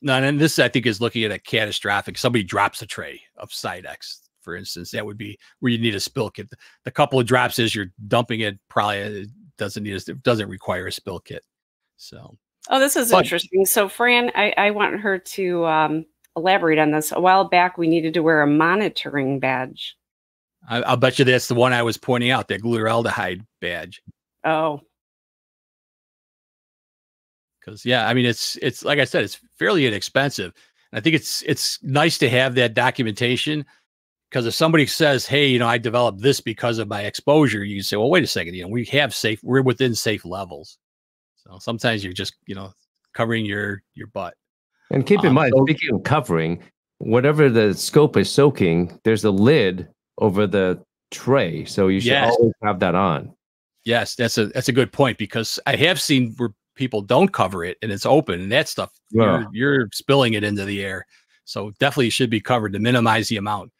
No, and this I think is looking at a catastrophic. Somebody drops a tray of Cidex, for instance. That would be where you need a spill kit. The couple of drops is you're dumping it. Probably uh, doesn't need a, doesn't require a spill kit. So. Oh, this is but, interesting. So, Fran, I, I want her to um, elaborate on this. A while back, we needed to wear a monitoring badge. I, will bet you that's the one I was pointing out, that glutaraldehyde badge. Oh. Because yeah, I mean it's it's like I said, it's fairly inexpensive. And I think it's it's nice to have that documentation because if somebody says, "Hey, you know, I developed this because of my exposure," you say, "Well, wait a second, you know, we have safe, we're within safe levels." So sometimes you're just, you know, covering your your butt. And keep in um, mind, so, speaking of covering, whatever the scope is soaking, there's a lid over the tray, so you should yes. always have that on. Yes, that's a that's a good point because I have seen where people don't cover it and it's open and that stuff yeah. you're, you're spilling it into the air. So definitely should be covered to minimize the amount.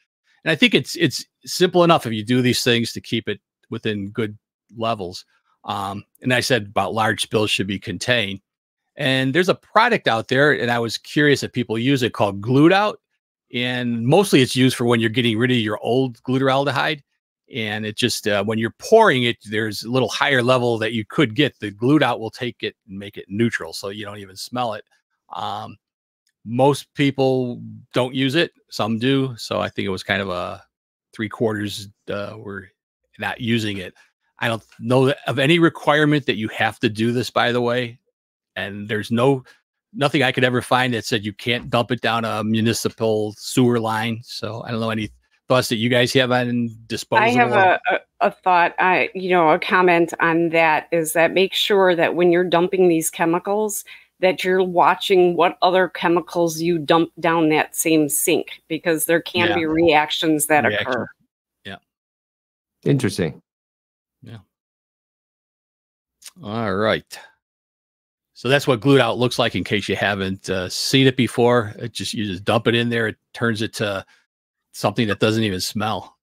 And I think it's it's simple enough if you do these things to keep it within good levels. Um, and I said about large spills should be contained. And there's a product out there, and I was curious if people use it called Glued Out. And mostly it's used for when you're getting rid of your old glutaraldehyde and it just uh, when you're pouring it there's a little higher level that you could get. The glued out will take it and make it neutral so you don't even smell it. Um, most people don't use it. Some do so i think it was kind of a three quarters uh, were not using it. I don't know of any requirement that you have to do this by the way and there's no nothing i could ever find that said you can't dump it down a municipal sewer line so i don't know any thoughts that you guys have on disposal? I have a, a, a, thought, I, you know, a comment on that is that make sure that when you're dumping these chemicals, that you're watching what other chemicals you dump down that same sink because there can yeah. be reactions that Reaction. occur. Yeah. Interesting. Yeah. All right. So that's what glued out looks like in case you haven't uh, seen it before. It just you just dump it in there. It turns it to something that doesn't even smell.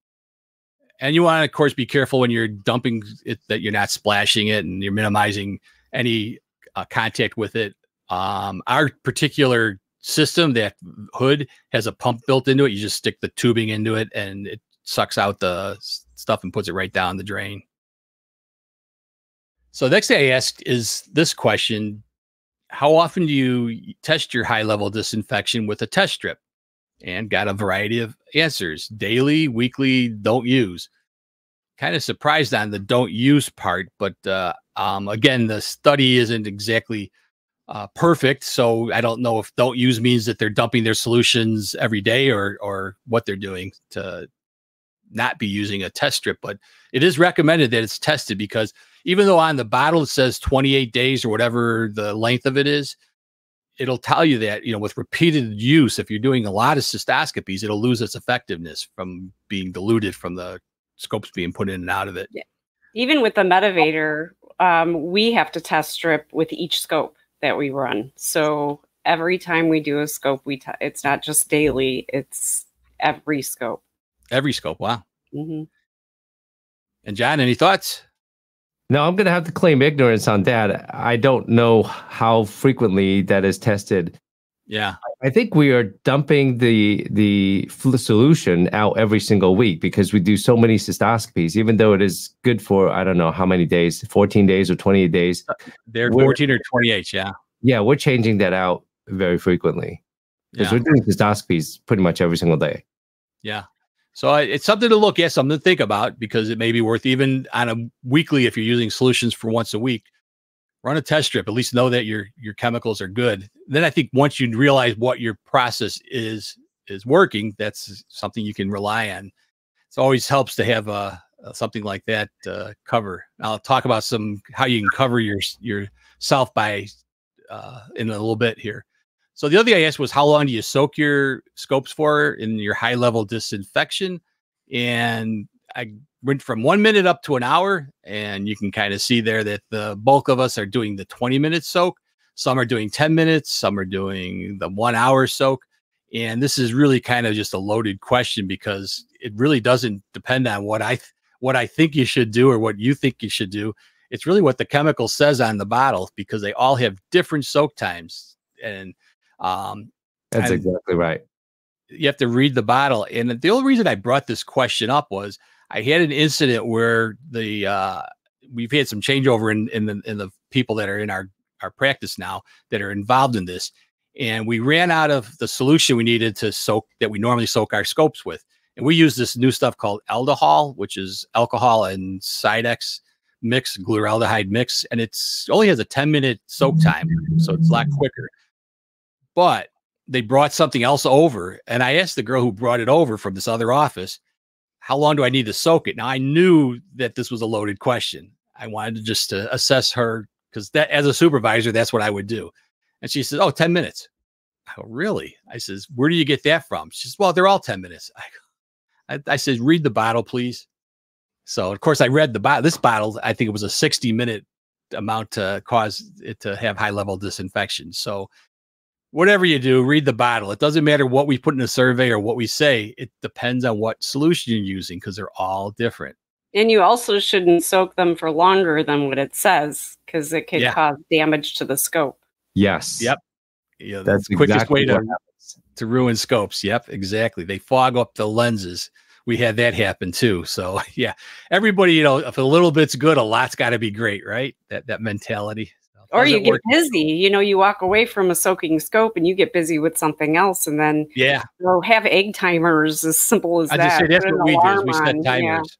And you want to, of course, be careful when you're dumping it that you're not splashing it and you're minimizing any uh, contact with it. Um, our particular system, that hood has a pump built into it. You just stick the tubing into it and it sucks out the stuff and puts it right down the drain. So the next thing I asked is this question. How often do you test your high level disinfection with a test strip? and got a variety of answers daily, weekly, don't use. Kind of surprised on the don't use part, but uh, um, again, the study isn't exactly uh, perfect. So I don't know if don't use means that they're dumping their solutions every day or or what they're doing to not be using a test strip. But it is recommended that it's tested because even though on the bottle it says 28 days or whatever the length of it is, it'll tell you that you know with repeated use if you're doing a lot of cystoscopies it'll lose its effectiveness from being diluted from the scopes being put in and out of it. Yeah. even with the Medivator um, we have to test strip with each scope that we run. So every time we do a scope we t- it's not just daily it's every scope. Every scope wow. Mm-hmm. and john any thoughts now I'm going to have to claim ignorance on that. I don't know how frequently that is tested. Yeah. I think we are dumping the the solution out every single week because we do so many cystoscopies, even though it is good for I don't know how many days, 14 days or 28 days. Uh, they're 14 or 28, yeah. Yeah, we're changing that out very frequently. Because yeah. we're doing cystoscopies pretty much every single day. Yeah. So it's something to look at, something to think about because it may be worth even on a weekly if you're using solutions for once a week. Run a test strip. At least know that your your chemicals are good. Then I think once you realize what your process is is working, that's something you can rely on. It always helps to have uh, something like that uh, cover. I'll talk about some how you can cover your yourself by uh, in a little bit here. So the other thing I asked was how long do you soak your scopes for in your high level disinfection? And I went from one minute up to an hour, and you can kind of see there that the bulk of us are doing the 20 minute soak. Some are doing 10 minutes, some are doing the one hour soak. And this is really kind of just a loaded question because it really doesn't depend on what I what I think you should do or what you think you should do. It's really what the chemical says on the bottle because they all have different soak times. And um, That's exactly right. You have to read the bottle. And the only reason I brought this question up was I had an incident where the uh, we've had some changeover in in the in the people that are in our our practice now that are involved in this, and we ran out of the solution we needed to soak that we normally soak our scopes with. And we use this new stuff called Aldahol, which is alcohol and Cidex mix, glutaraldehyde mix, and it's only has a 10 minute soak time, so it's a lot quicker. But they brought something else over, and I asked the girl who brought it over from this other office, "How long do I need to soak it?" Now I knew that this was a loaded question. I wanted to just to assess her because that as a supervisor, that's what I would do. And she says, "Oh, 10 minutes." I go, "Really?" I says, "Where do you get that from?" She says, "Well, they're all 10 minutes." I, I, I said, "Read the bottle, please." So of course I read the bottle. This bottle, I think it was a 60 minute amount to cause it to have high level disinfection. So whatever you do, read the bottle. It doesn't matter what we put in a survey or what we say. It depends on what solution you're using because they're all different. And you also shouldn't soak them for longer than what it says because it could yeah. cause damage to the scope. Yes. Yep. Yeah, that's the quickest exactly way to, to ruin scopes. Yep, exactly. They fog up the lenses we had that happen too. So yeah, everybody, you know, if a little bit's good, a lot's got to be great, right? That that mentality. Or you get busy, you know, you walk away from a soaking scope and you get busy with something else, and then yeah, you know, have egg timers as simple as I that. Just say that's what we do. We set timers.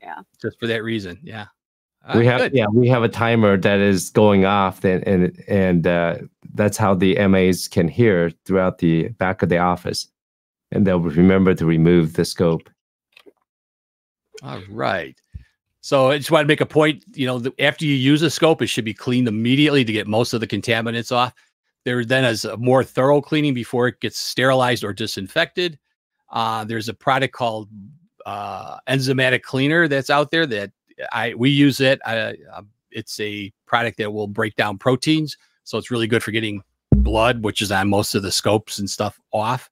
Yeah. yeah. just for that reason. Yeah. Uh, we have good. yeah we have a timer that is going off and and and uh, that's how the MAs can hear throughout the back of the office, and they'll remember to remove the scope. All right. So I just want to make a point. You know, after you use a scope, it should be cleaned immediately to get most of the contaminants off. There then is a more thorough cleaning before it gets sterilized or disinfected. Uh, there's a product called uh, enzymatic cleaner that's out there that I we use it. I, um, it's a product that will break down proteins, so it's really good for getting blood, which is on most of the scopes and stuff off.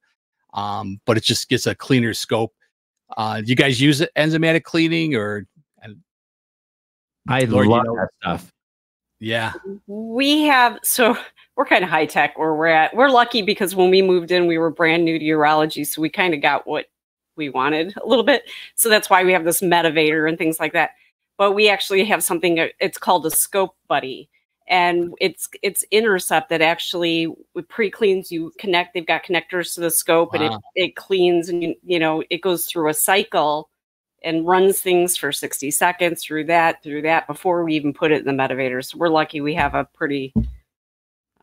Um, but it just gets a cleaner scope uh, do you guys use enzymatic cleaning or? I Lord, love you know, that stuff. Yeah. We have, so we're kind of high tech where we're at. We're lucky because when we moved in, we were brand new to urology. So we kind of got what we wanted a little bit. So that's why we have this Medivator and things like that. But we actually have something, uh, it's called a scope buddy and it's it's intercept that actually pre-cleans you connect they've got connectors to the scope wow. and it, it cleans and you, you know it goes through a cycle and runs things for 60 seconds through that through that before we even put it in the Medivator so we're lucky we have a pretty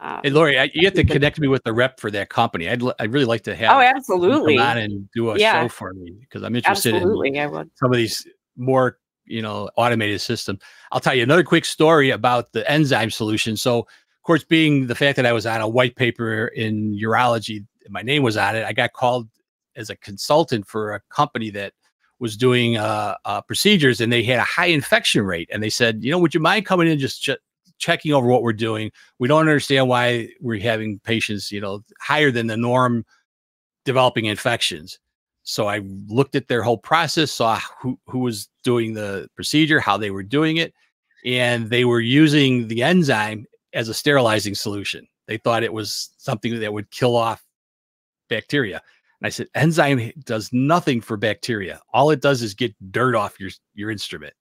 um, hey Lori, I, you have to connect me with the rep for that company. I'd I'd really like to have oh absolutely come on and do a yeah. show for me because I'm interested absolutely, in I would. some of these more you know automated system i'll tell you another quick story about the enzyme solution so of course being the fact that i was on a white paper in urology my name was on it i got called as a consultant for a company that was doing uh, uh, procedures and they had a high infection rate and they said you know would you mind coming in just ch- checking over what we're doing we don't understand why we're having patients you know higher than the norm developing infections so I looked at their whole process, saw who, who was doing the procedure, how they were doing it, and they were using the enzyme as a sterilizing solution. They thought it was something that would kill off bacteria. And I said, enzyme does nothing for bacteria. All it does is get dirt off your your instrument.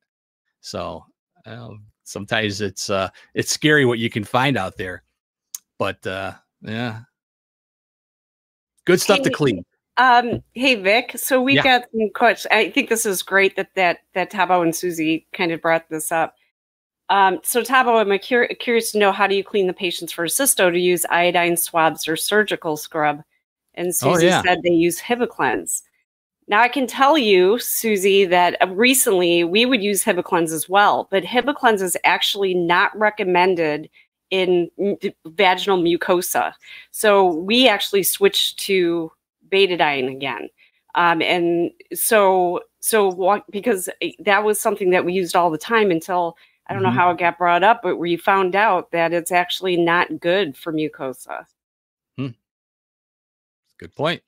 So um, sometimes it's uh, it's scary what you can find out there. But uh, yeah, good stuff to clean. Um, hey Vic, so we've yeah. got some questions. I think this is great that that that Tabo and Susie kind of brought this up. Um, so Tabo, I'm cur- curious to know how do you clean the patients for cysto to use iodine swabs or surgical scrub? And oh, Susie oh, yeah. said they use Hibiclens. Now I can tell you, Susie, that uh, recently we would use Hibiclens as well, but Hibiclens is actually not recommended in vaginal mucosa. So we actually switched to betadine again. Um, and so, so what, because that was something that we used all the time until I don't mm-hmm. know how it got brought up, but we found out that it's actually not good for mucosa. Good point.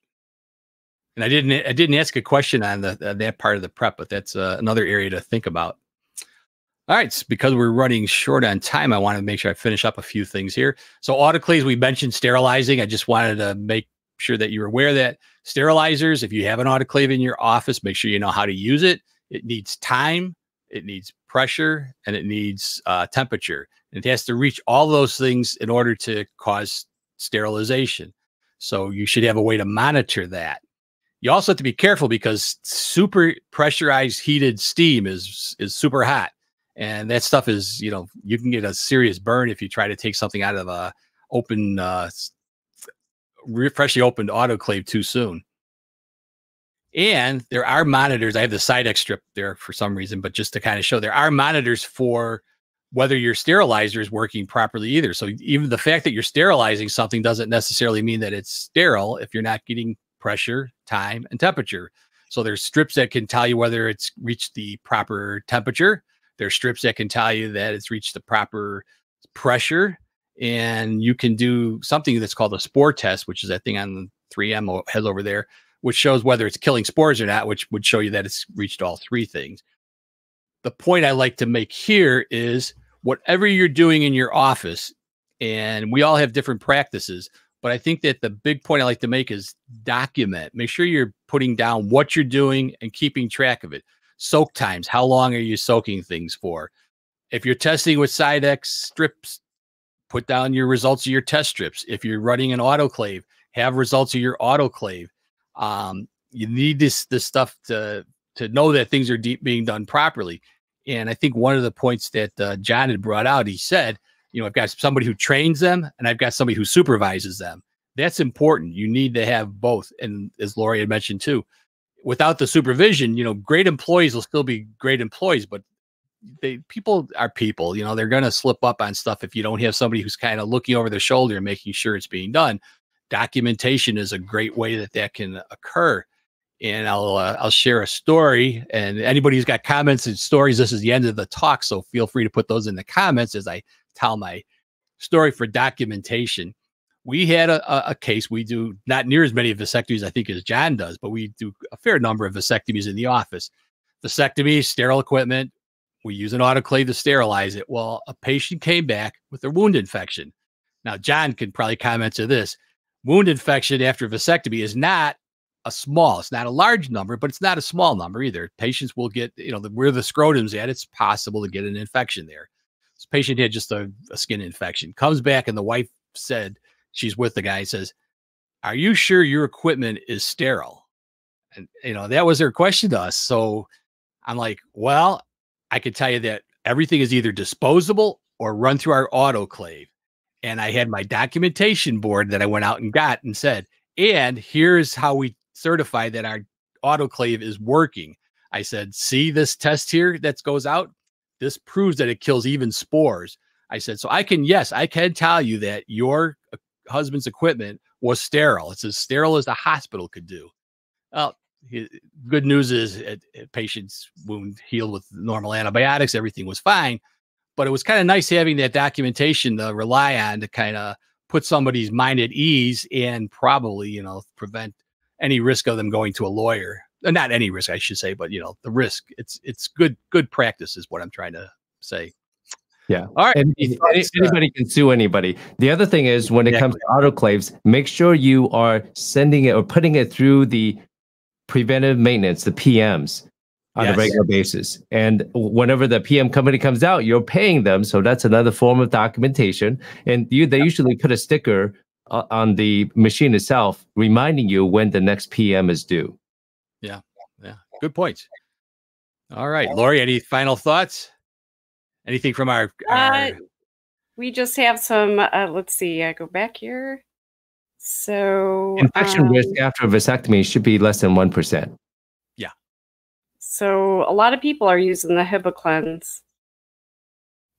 And I didn't, I didn't ask a question on the uh, that part of the prep, but that's uh, another area to think about. All right, so because we're running short on time, I want to make sure I finish up a few things here. So autoclaves, we mentioned sterilizing. I just wanted to make sure that you're aware that sterilizers, if you have an autoclave in your office, make sure you know how to use it. It needs time, it needs pressure, and it needs uh, temperature. It has to reach all those things in order to cause sterilization. So you should have a way to monitor that. You also have to be careful because super pressurized heated steam is is super hot. And that stuff is, you know, you can get a serious burn if you try to take something out of a open uh freshly opened autoclave too soon. And there are monitors. I have the Cidex strip there for some reason, but just to kind of show there are monitors for whether your sterilizer is working properly either. So even the fact that you're sterilizing something doesn't necessarily mean that it's sterile if you're not getting pressure, time, and temperature. So there's strips that can tell you whether it's reached the proper temperature. There's strips that can tell you that it's reached the proper pressure. And you can do something that's called a spore test, which is that thing on the 3M has over there, which shows whether it's killing spores or not, which would show you that it's reached all three things. The point I like to make here is whatever you're doing in your office, and we all have different practices, but I think that the big point I like to make is document. Make sure you're putting down what you're doing and keeping track of it. Soak times. How long are you soaking things for? If you're testing with Cidex strips, put down your results of your test strips. If you're running an autoclave, have results of your autoclave. Um, you need this this stuff to to know that things are deep being done properly. And I think one of the points that uh, John had brought out, he said, you know, I've got somebody who trains them and I've got somebody who supervises them. That's important. You need to have both. And as Lori had mentioned too, without the supervision, you know, great employees will still be great employees, but they people are people, you know, they're going to slip up on stuff if you don't have somebody who's kind of looking over their shoulder and making sure it's being done. Documentation is a great way that that can occur and I'll uh, I'll share a story. And anybody who's got comments and stories, this is the end of the talk, so feel free to put those in the comments as I tell my story for documentation. We had a, a, case. We do not near as many vasectomies, I think, as John does, but we do a fair number of vasectomies in the office. Vasectomy, sterile equipment. We use an autoclave to sterilize it. Well, a patient came back with a wound infection. Now, John can probably comment to this. Wound infection after vasectomy is not a small, it's not a large number, but it's not a small number either. Patients will get, you know, the, where the scrotum's at, it's possible to get an infection there. This patient had just a, a skin infection, comes back, and the wife said, she's with the guy, says, Are you sure your equipment is sterile? And, you know, that was her question to us. So I'm like, Well, I could tell you that everything is either disposable or run through our autoclave. And I had my documentation board that I went out and got and said, and here's how we certify that our autoclave is working. I said, see this test here that goes out? This proves that it kills even spores. I said, so I can, yes, I can tell you that your uh, husband's equipment was sterile. It's as sterile as the hospital could do. Well, good news is a, a patient's wound healed with normal antibiotics. Everything was fine. But it was kind of nice having that documentation to rely on to kind of put somebody's mind at ease and probably, you know, prevent any risk of them going to a lawyer. Uh, not any risk, I should say, but you know, the risk. It's it's good good practice is what I'm trying to say. Yeah. All right. And, anybody can sue anybody. The other thing is when it exactly. comes to autoclaves, make sure you are sending it or putting it through the preventive maintenance, the PMs, on yes. a regular basis. And whenever the PM company comes out, you're paying them. So that's another form of documentation. And you, they usually put a sticker uh, on the machine itself, reminding you when the next PM is due. Yeah, yeah, good point. All right, Lori, any final thoughts? Anything from our? our... Uh, we just have some. Uh, let's see. I go back here. So infection um, risk after vasectomy should be less than one percent. Yeah. So a lot of people are using the Hibiclens,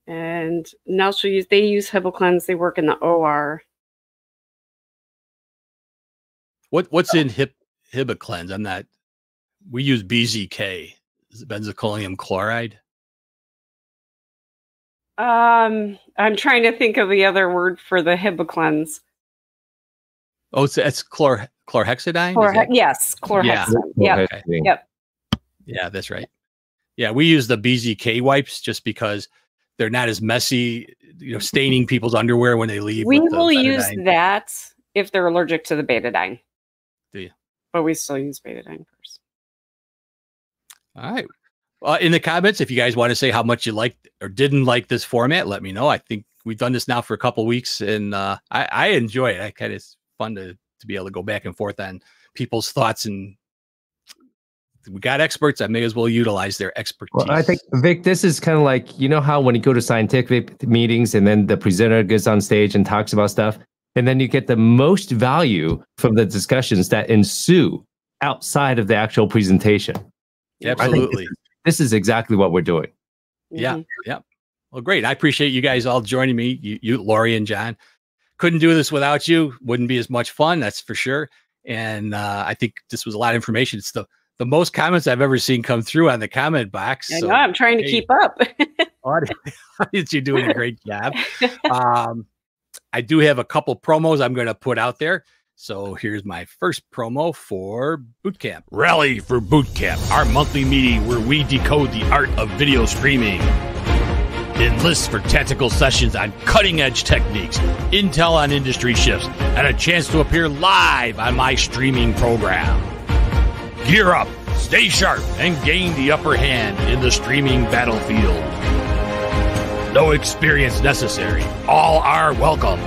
and now she'll use. They use Hibiclens. They work in the OR. What what's in hip Hibiclens? I'm not. We use BZK. Is benzoyl chloride? Um, I'm trying to think of the other word for the Hibiclens. Oh, it's it's chlor chlorhexidine. Chlor- yes, chlorhexidine. Yeah. Yep. Okay. Yep. Yeah, that's right. Yeah, we use the BZK wipes just because they're not as messy, you know, staining people's underwear when they leave. We will use that if they're allergic to the betadine. Do you? But we still use betadine first. All right. Uh, in the comments, if you guys want to say how much you liked or didn't like this format, let me know. I think we've done this now for a couple weeks, and uh, I, I enjoy it. I kind of it's fun to to be able to go back and forth on people's thoughts and we got experts. I may as well utilize their expertise. Well, I think Vic, this is kind of like you know how when you go to scientific meetings and then the presenter gets on stage and talks about stuff, and then you get the most value from the discussions that ensue outside of the actual presentation. Absolutely. This is, this is exactly what we're doing. Yeah. Mm-hmm. Yeah. Well, great. I appreciate you guys all joining me. You, you, Lori and John. Couldn't do this without you. Wouldn't be as much fun, that's for sure. And uh, I think this was a lot of information. It's the the most comments I've ever seen come through on the comment box. I so, know. I'm trying to hey, keep up. audience, you're doing a great job. Um, I do have a couple promos I'm going to put out there. So here's my first promo for Bootcamp. Rally for Bootcamp, our monthly meeting where we decode the art of video streaming. Enlist for tactical sessions on cutting edge techniques, intel on industry shifts, and a chance to appear live on my streaming program. Gear up, stay sharp, and gain the upper hand in the streaming battlefield. No experience necessary. All are welcome.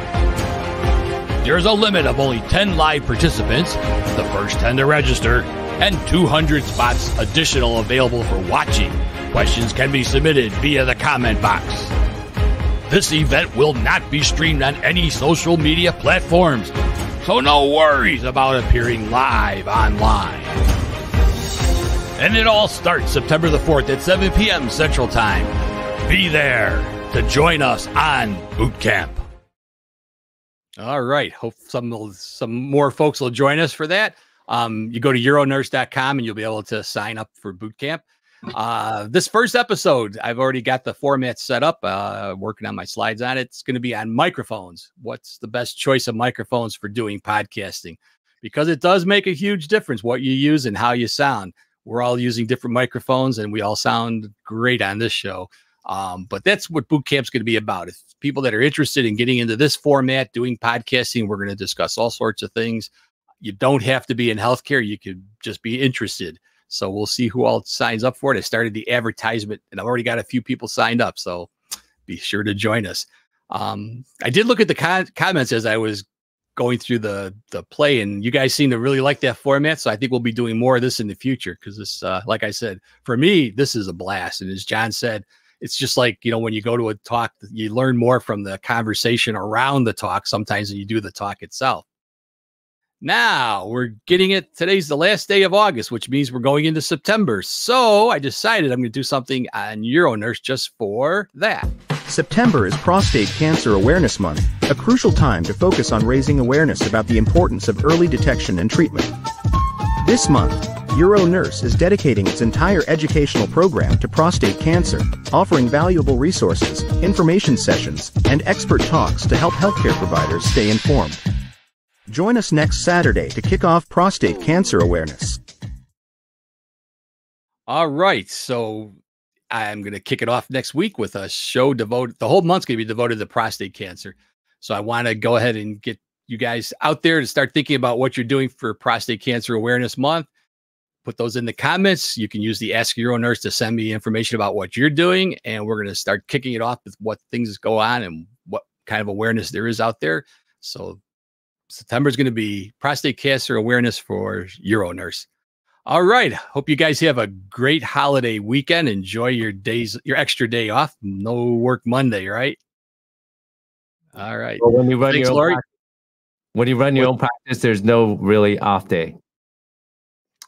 There's a limit of only 10 live participants, the first 10 to register, and 200 spots additional available for watching. Questions can be submitted via the comment box. This event will not be streamed on any social media platforms, so no worries about appearing live online. And it all starts September the 4th at 7 p.m. Central Time. Be there to join us on Boot Camp. All right. Hope some some more folks will join us for that. Um, you go to uronurse.com and you'll be able to sign up for boot camp. Uh, this first episode, I've already got the format set up, uh, working on my slides on it. It's going to be on microphones. What's the best choice of microphones for doing podcasting? Because it does make a huge difference what you use and how you sound we're all using different microphones and we all sound great on this show. Um, but that's what boot camp's going to be about. If people that are interested in getting into this format, doing podcasting, we're going to discuss all sorts of things. You don't have to be in healthcare, you could just be interested. So we'll see who all signs up for it. I started the advertisement and I've already got a few people signed up. So be sure to join us. Um, I did look at the con- comments as I was going through the the play and you guys seem to really like that format so i think we'll be doing more of this in the future because this uh, like i said for me this is a blast and as john said it's just like you know when you go to a talk you learn more from the conversation around the talk sometimes than you do the talk itself. Now we're getting it today's the last day of august which means we're going into september. So i decided i'm going to do something on uronurse just for that. September is Prostate Cancer Awareness Month, a crucial time to focus on raising awareness about the importance of early detection and treatment. This month, UroNurse is dedicating its entire educational program to prostate cancer, offering valuable resources, information sessions, and expert talks to help healthcare providers stay informed. Join us next Saturday to kick off prostate cancer awareness. All right. So I'm going to kick it off next week with a show devoted. The whole month's going to be devoted to prostate cancer. So I want to go ahead and get you guys out there to start thinking about what you're doing for Prostate Cancer Awareness Month. Put those in the comments. You can use the Ask Uro Nurse to send me information about what you're doing, and we're going to start kicking it off with what things go on and what kind of awareness there is out there. So September is going to be Prostate Cancer Awareness for Uro Nurse. All right. Hope you guys have a great holiday weekend. Enjoy your days, your extra day off. No work Monday, right? All right. Well, when you run Thanks, your own Lori. practice, when you run your own practice, there's no really off day.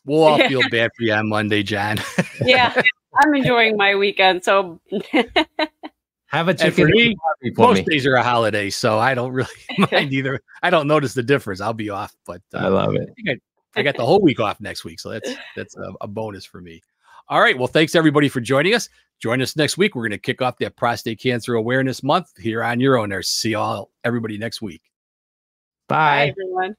We'll all feel bad for you on Monday, John. yeah, I'm enjoying my weekend. So have a chicken. Me, most me. days are a holiday, so I don't really mind either. I don't notice the difference. I'll be off, but uh, I love it. I I got the whole week off next week, so that's that's a, a, bonus for me. All right, well, thanks everybody for joining us. Join us next week. We're going to kick off that prostate cancer awareness month here on Uronurse. See you all everybody next week. Bye, Bye everyone.